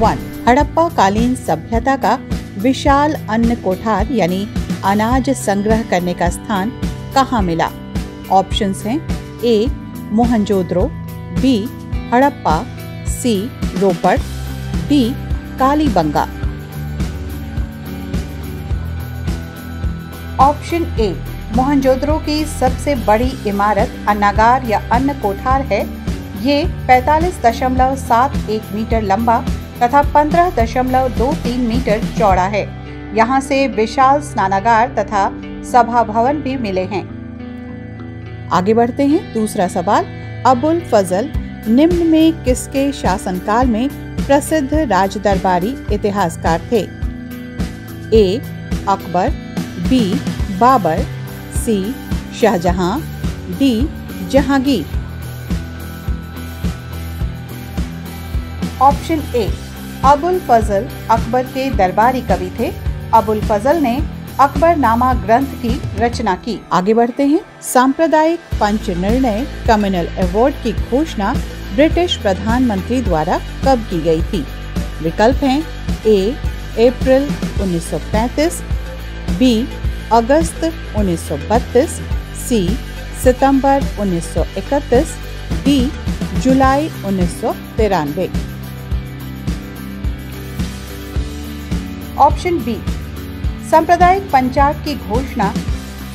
One Harappa कालीन सभ्यता का विशाल अन्न कोठार यानी अनाज संग्रह करने का स्थान कहाँ मिला? ऑप्शंस हैं A Mohenjodaro B Harappa C Ropar D Kalibangan. Option A Mohenjodaro की सबसे बड़ी इमारत अन्नागार या अन्न कोठार है। ये 45.71 मीटर लंबा तथा 15.23 मीटर चौड़ा है। यहाँ से विशाल स्नानागार तथा सभा भवन भी मिले हैं। आगे बढ़ते हैं, दूसरा सवाल, अबुल फजल, निम्न में किसके शासनकाल में प्रसिद्ध राज दरबारी इतिहासकार थे? A, Akbar, B, Babur, C, Shahjahan, D, Jahangir. Option A Abul Fazl Akbar के दरबारी कवि थे। अबुल फजल ने अकबर नामा ग्रंथ की रचना की। आगे बढ़ते हैं। सांप्रदायिक पंच निर्णय कम्युनल अवार्ड की घोषणा ब्रिटिश प्रधानमंत्री द्वारा कब की गई थी? विकल्प हैं ए अप्रैल 1935, बी अगस्त 1932, सी सितंबर 1931, डी जुलाई उन्नीस सौ तिरानवे। ऑप्शन बी, सांप्रदायिक पंचायत की घोषणा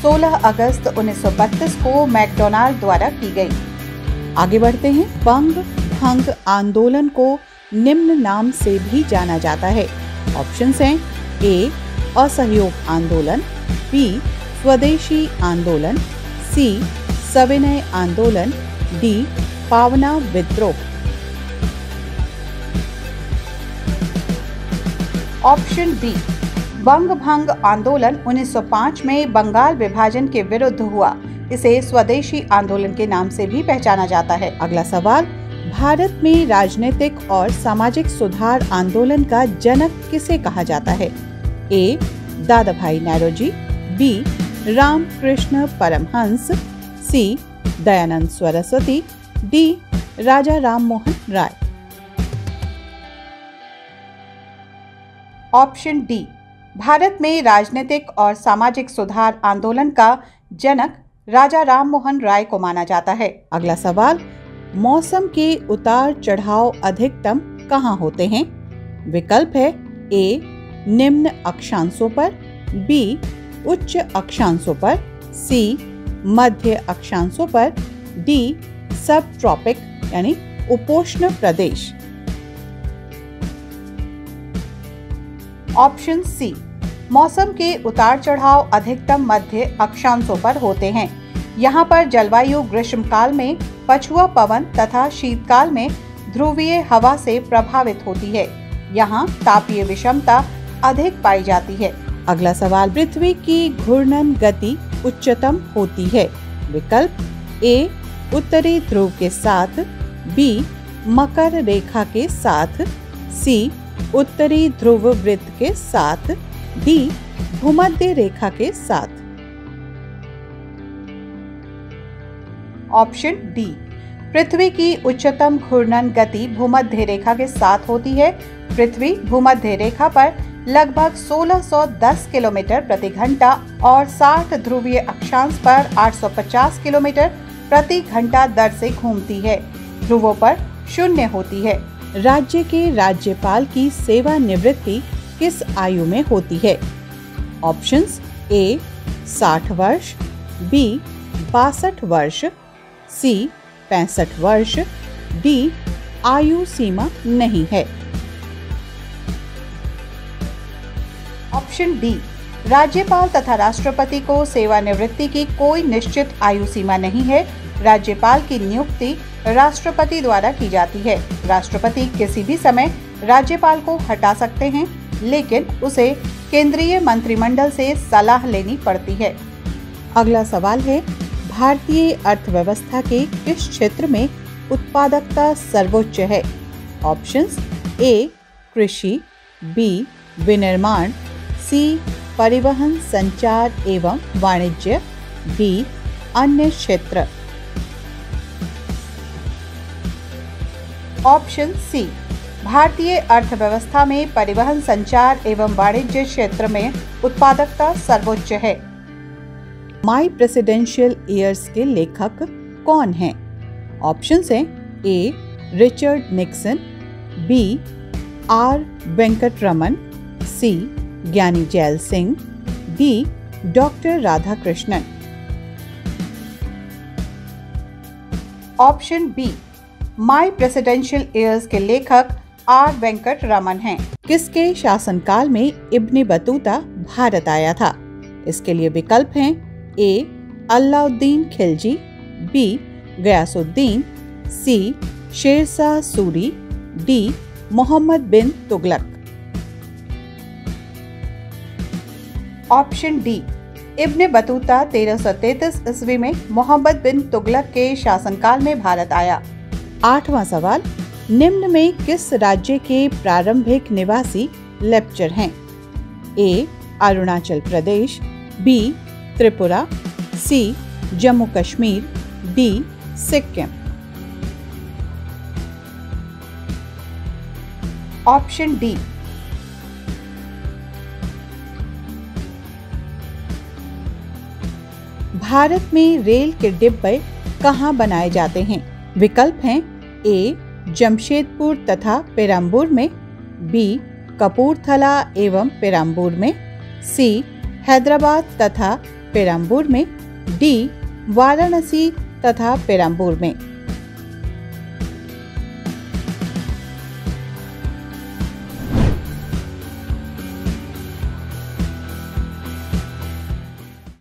16 अगस्त 1932 को मैकडोनाल्ड द्वारा की गई। आगे बढ़ते हैं, बंग भंग आंदोलन को निम्न नाम से भी जाना जाता है। ऑप्शन हैं, ए, असहयोग आंदोलन, बी, स्वदेशी आंदोलन, सी, सविनय आंदोलन, डी, पावना विद्रोह। ऑप्शन बी, बंग भंग आंदोलन 1905 में बंगाल विभाजन के विरुद्ध हुआ। इसे स्वदेशी आंदोलन के नाम से भी पहचाना जाता है। अगला सवाल, भारत में राजनीतिक और सामाजिक सुधार आंदोलन का जनक किसे कहा जाता है? A Dadabhai Naoroji B Ramakrishna Paramhansa, C, Dayanand Saraswati, D, Raja Ram Mohan Roy. Option D, Bharat में राजनीतिक और सामाजिक सुधार आंदोलन का जनक राजा राम मोहन राय को माना जाता है। अगला सवाल, मौसम के उतार चढ़ाव अधिकतम कहाँ होते हैं? विकल्प है ए, निम्न अक्षांशों पर, बी, उच्च अक्षांशों पर, सी, मध्य अक्षांशों पर, डी सब ट्रॉपिक यानी उपोष्ण प्रदेश। ऑप्शन सी, मौसम के उतार चढ़ाव अधिकतम मध्य अक्षांशों पर होते हैं। यहाँ पर जलवायु ग्रीष्मकाल में पछुआ पवन तथा शीतकाल में ध्रुवीय हवा से प्रभावित होती है। यहाँ तापीय विषमता अधिक पाई जाती है। अगला सवाल, पृथ्वी की घूर्णन गति उच्चतम होती है। विकल्प ए, उत्तरी ध्रुव के साथ, बी, मकर रेखा के साथ, सी उत्तरी ध्रुव वृत्त के साथ डी भूमध्य रेखा के साथ। ऑप्शन डी पृथ्वी की उच्चतम घूर्णन गति भूमध्य रेखा के साथ होती है। पृथ्वी भूमध्य रेखा पर लगभग 1610 किलोमीटर प्रति घंटा और 60 ध्रुवीय अक्षांश पर 850 किलोमीटर प्रति घंटा दर से घूमती है। ध्रुवों पर शून्य होती है। राज्य के राज्यपाल की सेवा निवृत्ति किस आयु में होती है? ऑप्शंस ए साठ वर्ष बी बासठ वर्ष सी पैंसठ वर्ष डी आयु सीमा नहीं है। ऑप्शन डी राज्यपाल तथा राष्ट्रपति को सेवानिवृत्ति की कोई निश्चित आयु सीमा नहीं है राज्यपाल की नियुक्ति राष्ट्रपति द्वारा की जाती है। राष्ट्रपति किसी भी समय राज्यपाल को हटा सकते हैं, लेकिन उसे केंद्रीय मंत्रिमंडल से सलाह लेनी पड़ती है। अगला सवाल है, भारतीय अर्थव्यवस्था के किस क्षेत्र में उत्पादकता सर्वोच्च है? ऑप्शंस, ए, कृषि, बी, विनिर्माण, सी, परिवहन संचार एवं वाणिज्य, डी, अन्य क्षेत्र। ऑप्शन सी, भारतीय अर्थव्यवस्था में परिवहन संचार एवं वाणिज्य क्षेत्र में उत्पादकता सर्वोच्च है। माई प्रेसिडेंशियल ईयर्स के लेखक कौन हैं? ऑप्शन हैं A Richard Nixon B R Venkataraman C Giani Zail Singh D doctor Radhakrishnan option B my presidential years के लेखक आर वेंकट रमन हैं। किसके शासनकाल में इब्ने बतूता भारत आया था? इसके लिए विकल्प हैं, A Alauddin Khilji, B, Ghiyasuddin, C, Shershah Suri, D, Mohammad bin Tughlaq. Option D, Ibn Battuta 1333 ईस्वी में मोहम्मद बिन तुगलक के शासनकाल में भारत आया। आठवां सवाल, निम्न में किस राज्य के प्रारंभिक निवासी लेप्चर हैं? A, Arunachal Pradesh, B, Tripura, C, Jammu Kashmir, D, Sikkim. Option D. Bharat में रेल के डिब्बे कहाँ बनाए जाते हैं? विकल्प हैं ए, जमशेदपुर तथा पेराम्बूर में, बी, कपूरथला एवं पेराम्बूर में, सी, हैदराबाद तथा पेराम्बूर में, डी, वाराणसी तथा पेराम्बूर में।